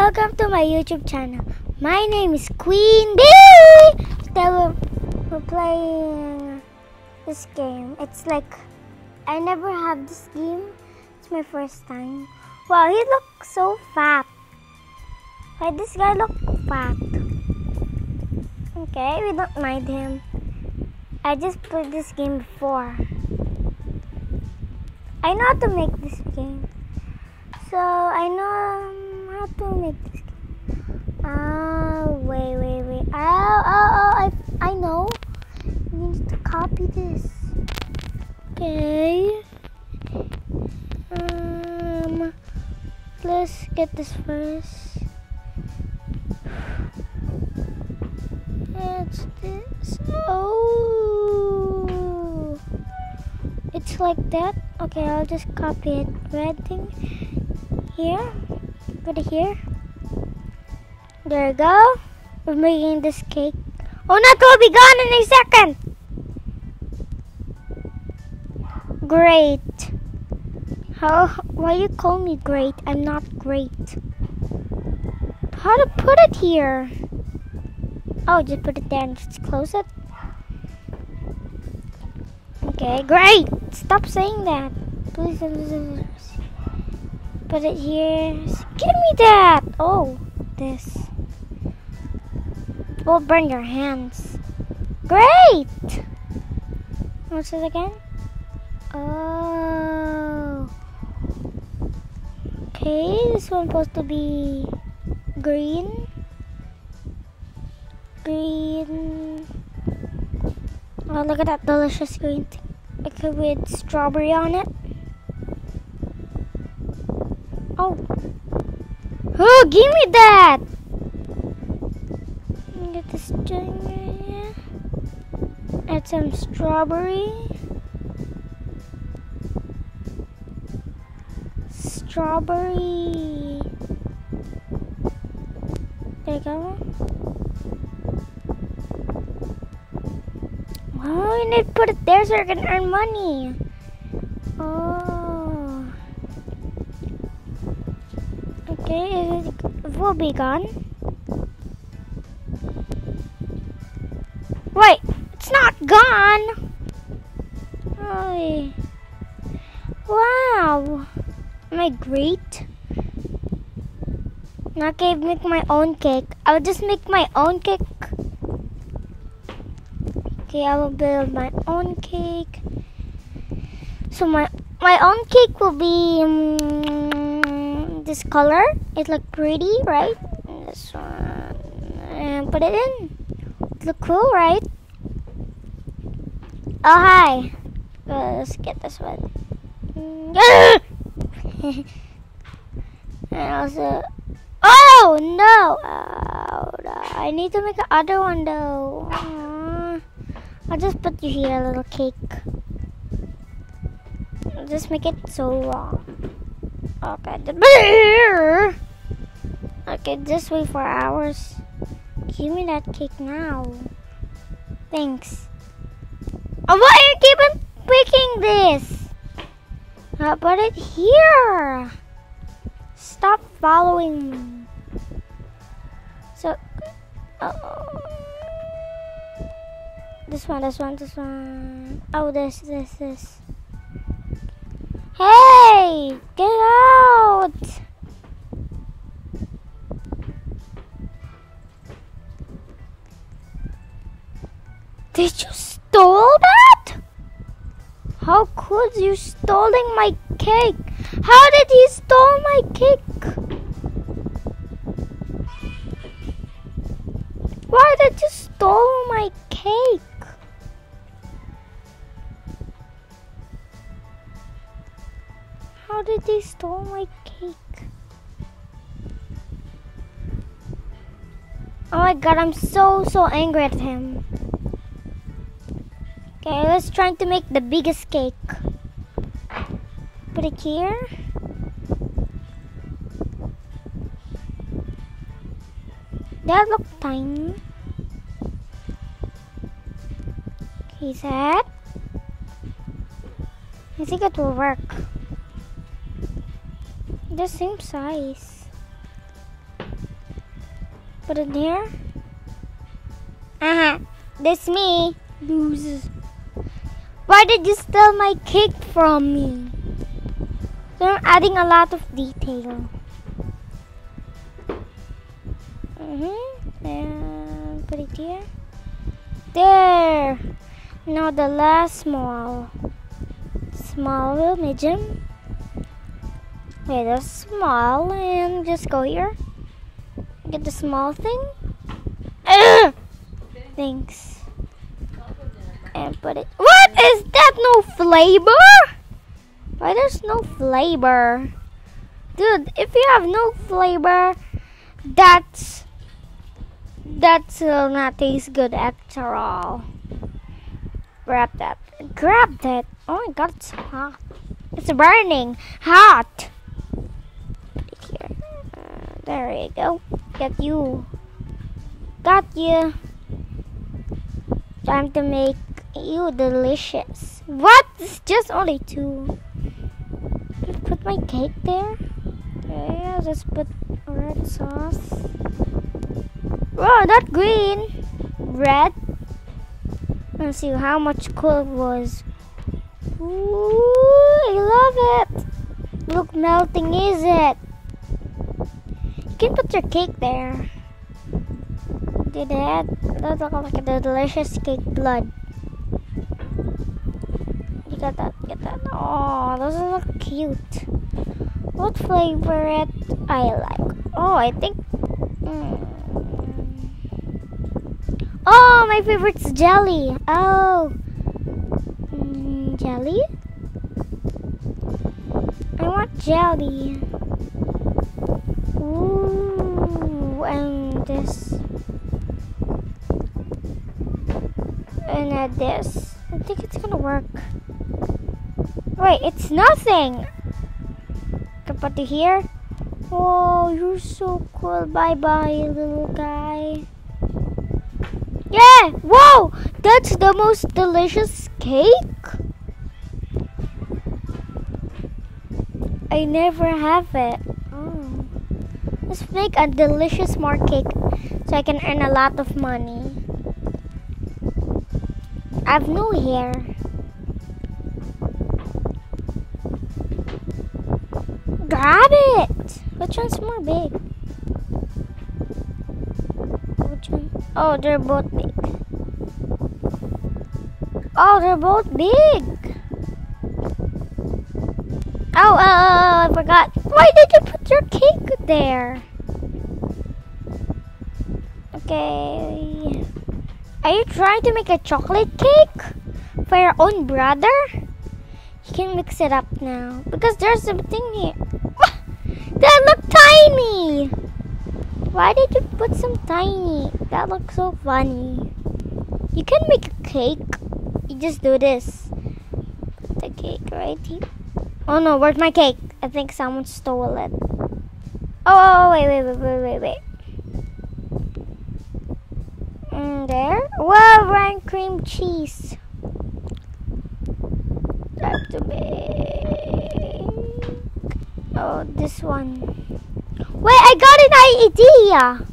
Welcome to my YouTube channel. My name is Queen Bee. Today we're, we're playing this game. It's like I never have this game. It's my first time. Wow, he looks so fat. Why this guy look fat? Okay, we don't mind him. I just played this game before. I know how to make this game. So I know um, how to make this. Oh, wait, wait, wait. Oh, oh, oh, I, I know. You need to copy this. Okay. Um, let's get this first. It's this. Oh. It's like that. Okay, I'll just copy it. Red thing here. Put it here. There we go. We're making this cake. Oh, that will be gone in a second. Great. How? Why you call me great? I'm not great. How to put it here? Oh, just put it there and just close it. Okay, great. Stop saying that. Please. Put it here. Give me that. Oh, this. Will burn your hands. Great. What's this again? Oh. Okay, this one's supposed to be green. Green. Oh, look at that delicious green thing. Okay, with strawberry on it. Oh. Oh, give me that! Get this right. Add some strawberry. Strawberry. There you go. Oh, you need to put it there so you can earn money. Oh. Okay, it will be gone. Wait, it's not gone. Oh. Wow. Am I great? Not gonna make my own cake. I'll just make my own cake. Okay, I will build my own cake. So my my own cake will be um, this color. It look pretty, right? And this one, and put it in. Look cool, right? Oh hi. Uh, let's get this one. and also, oh no! Oh, no! I need to make another one though. I'll just put you here, a little cake. I'll just make it so long. Okay, the bear. Okay, just wait for hours. Give me that cake now. Thanks. Oh, why are you keeping picking this? How about it here? Stop following. So, -oh. This one, this one, this one. Oh, this, this, this. Hey! Get out! Did you stole that? How could you stealing my cake? How did he stole my cake? Why did you stole my cake? How did they stole my cake? Oh my god, I'm so, so angry at him. Okay, let's try to make the biggest cake. Put it here. That look tiny. Okay, that. I think it will work. The same size. Put it here. Uh-huh. This me. Loses. Why did you steal my cake from me? So I'm adding a lot of detail. Mm-hmm. And put it here. There. Now the last small. Small, medium. Okay, the small and just go here. Get the small thing. Thanks. And put it. What is that? No flavor? Why there's no flavor? Dude, if you have no flavor, that's that's will not taste good after all. Grab that. Grab that. Oh my god, it's hot. It's burning. Hot. Here. There you go. Get you. Got you. Time to make you delicious. What? It's just only two. Just put my cake there. I'll just put red sauce. Oh, not green. Red. Let's see how much cool it was. Ooh, I love it. Look, melting, is it? You can put your cake there. Did that? That look like a delicious cake blood. You got that, get that. Oh, those look cute. What flavor it I like? Oh, I think. Mm. Oh, my favorite's jelly. Oh, mm, jelly. I want jelly. Ooh, and this. And add this. I think it's gonna work. Wait, it's nothing. Can put it here. Oh, you're so cool. Bye bye, little guy. Yeah! Whoa! That's the most delicious cake? I never have it. Let's make a delicious more cake so I can earn a lot of money. I have no hair. Grab it! Which one's more big? Which one? Oh, they're both big. Oh, they're both big. Oh, uh, I forgot. Why did you put your cake there? Okay. Are you trying to make a chocolate cake for your own brother? You can mix it up now because there's something here. Ah, that look tiny. Why did you put some tiny? That looks so funny. You can make a cake. You just do this. Put the cake right here. Oh no, where's my cake? I think someone stole it. Oh, oh wait, wait, wait, wait, wait, wait. Mm, there. Whoa, Ryan cream cheese. Have to make. Oh, this one. Wait, I got an idea.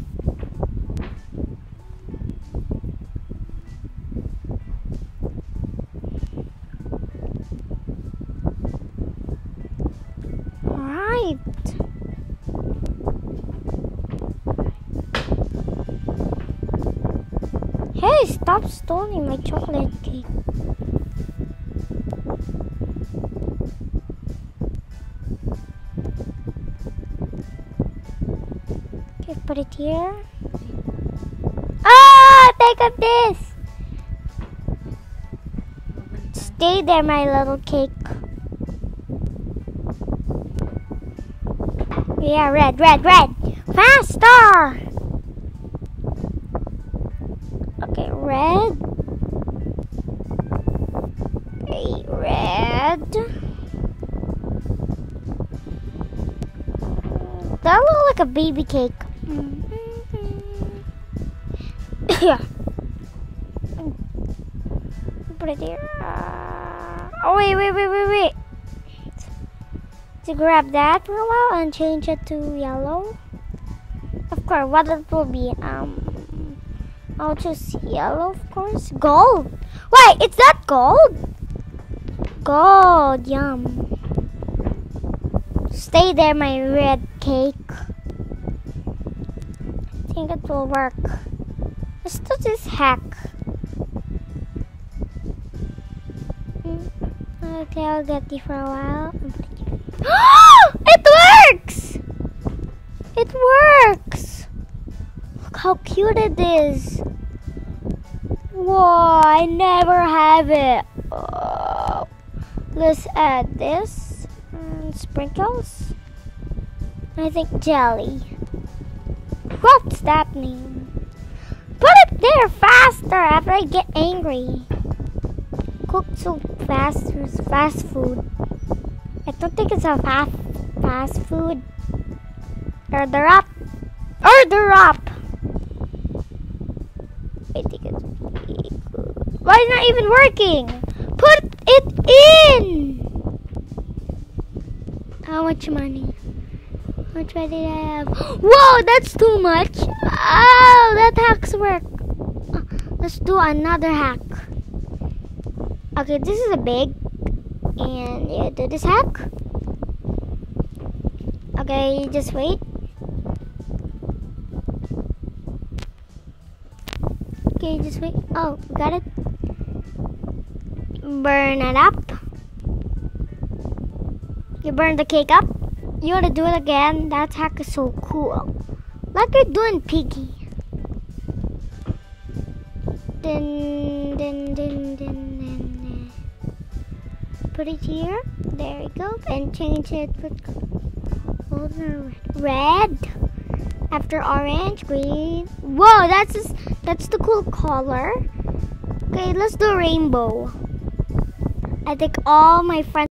Stealing my chocolate cake. Okay, put it here. Ah, take up this. Stay there, my little cake. Yeah, red, red, red. Faster! That look like a baby cake. yeah. Put it. Uh, oh, wait, wait, wait, wait, wait. To grab that for a while and change it to yellow. Of course, what it will be. Um, I'll choose yellow, of course. Gold. Wait, it's not gold. Gold, yum. Stay there, my red cake. I think it will work. Let's do this hack. Mm, Okay, I'll get you for a while. it works! It works! Look how cute it is. Whoa, I never have it. Oh. Let's add this. Mm, and sprinkles. I think jelly. What's that name? Put it there faster after I get angry. Cook so fast fast food. I don't think it's a fast fast food. Order up. Order up. I think it's. Why is it not even working? Put it in. How much money? How much money did I have? Whoa, that's too much. Oh, that hacks work. Uh, Let's do another hack. Okay, this is a big. And yeah, do this hack. Okay, just wait. Okay, just wait. Oh, got it. Burn it up. You burn the cake up. You wanna do it again? That hack is so cool. Like you're doing piggy. Dun, dun, dun, dun. Put it here. There we go. And change it with red. Red. After orange, green. Whoa, that's just, that's the cool color. Okay, let's do rainbow. I think all my friends.